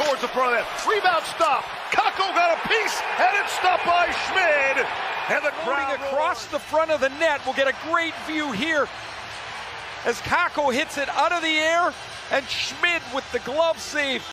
towards the front of that. Rebound stop. Kakko got a piece, and it's stopped by Schmid. And the crowd across the front of the net. We'll get a great view here as Kakko hits it out of the air and Schmid with the glove save.